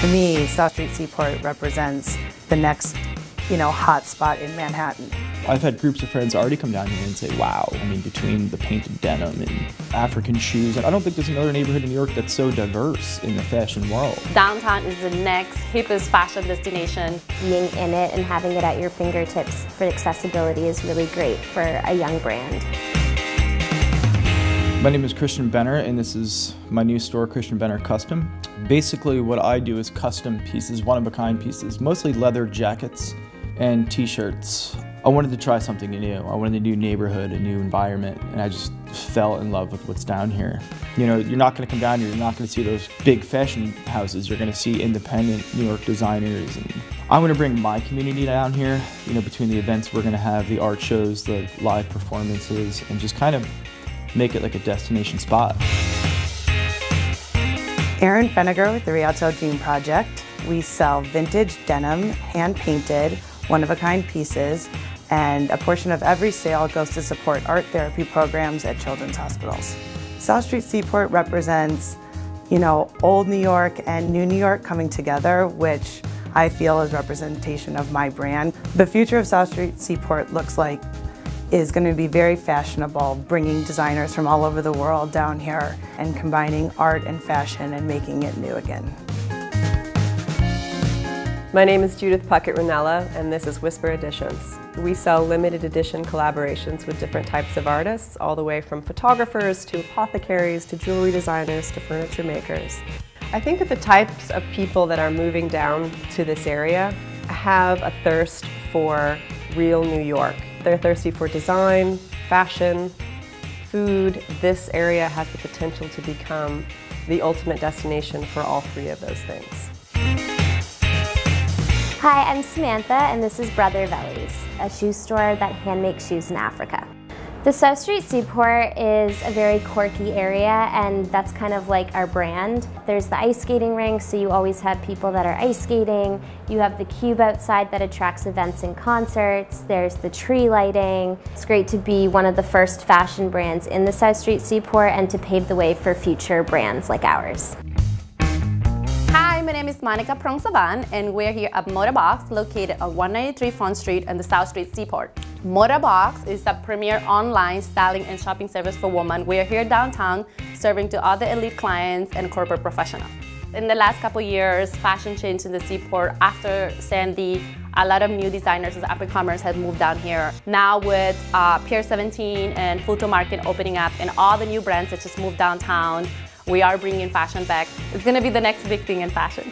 To me, South Street Seaport represents the next, you know, hot spot in Manhattan. I've had groups of friends already come down here and say, wow, I mean, between the painted denim and African shoes, I don't think there's another neighborhood in New York that's so diverse in the fashion world. Downtown is the next hippest fashion destination. Being in it and having it at your fingertips for accessibility is really great for a young brand. My name is Christian Benner and this is my new store, Christian Benner Custom. Basically what I do is custom pieces, one-of-a-kind pieces, mostly leather jackets and t-shirts. I wanted to try something new. I wanted a new neighborhood, a new environment, and I just fell in love with what's down here. You know, you're not gonna come down here, you're not gonna see those big fashion houses. You're gonna see independent New York designers. And I'm gonna bring my community down here, you know, between the events we're gonna have, the art shows, the live performances, and just kind of make it like a destination spot. Erin Feniger with the Rialto Jean Project. We sell vintage denim, hand painted, one-of-a-kind pieces, and a portion of every sale goes to support art therapy programs at children's hospitals. South Street Seaport represents, you know, old New York and new New York coming together, which I feel is representation of my brand. The future of South Street Seaport looks like is going to be very fashionable, bringing designers from all over the world down here and combining art and fashion and making it new again. My name is Judith Puckett Rinella and this is Whisper Editions. We sell limited edition collaborations with different types of artists, all the way from photographers to apothecaries to jewelry designers to furniture makers. I think that the types of people that are moving down to this area have a thirst for real New York. They're thirsty for design, fashion, food. This area has the potential to become the ultimate destination for all three of those things. Hi, I'm Samantha and this is Brother Vellies, a shoe store that hand makes shoes in Africa. The South Street Seaport is a very quirky area and that's kind of like our brand. There's the ice skating rink, so you always have people that are ice skating. You have the cube outside that attracts events and concerts. There's the tree lighting. It's great to be one of the first fashion brands in the South Street Seaport and to pave the way for future brands like ours. Hi, my name is Monica Prongsavan and we're here at Modabox located at 193 Front Street in the South Street Seaport. Modabox is a premier online styling and shopping service for women. We are here downtown serving to other elite clients and corporate professionals. In the last couple years, fashion changed in the Seaport. After Sandy, a lot of new designers and up-and-comers have moved down here. Now with uh, Pier 17 and Fulton Market opening up and all the new brands that just moved downtown, we are bringing fashion back. It's gonna be the next big thing in fashion.